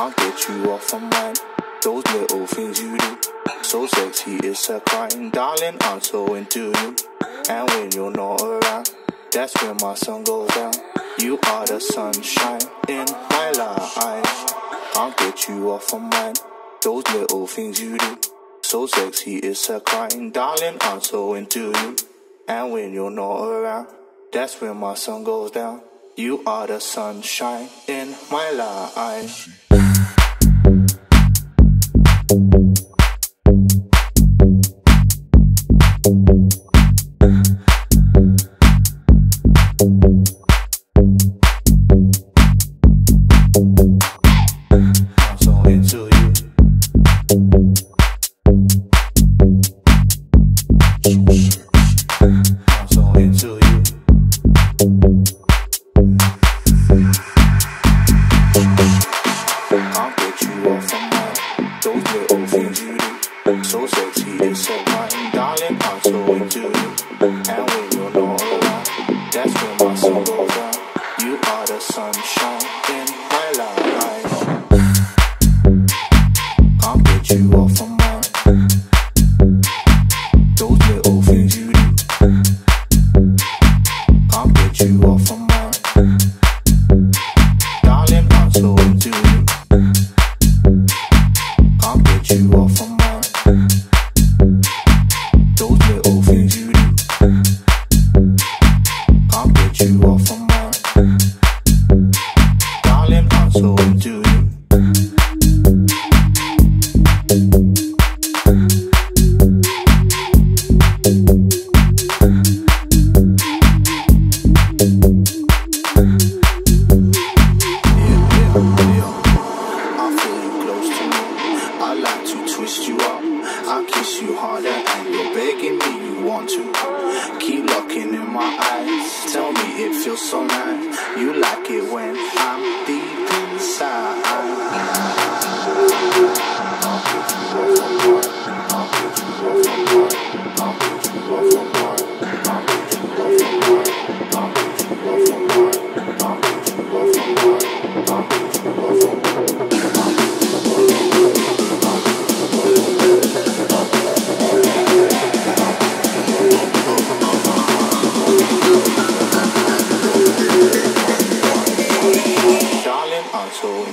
I'll get you off my mind. Those little things you do, so sexy it's a crime, darling. I'm so into you, and when you're not around, that's when my sun goes down. You are the sunshine in my life. I'll get you off my mind. Those little things you do, so sexy it's a crime, darling. I'm so into you, and when you're not around, that's when my sun goes down. You are the sunshine in my life. feel so nice. You like it when I'm deep inside. soul.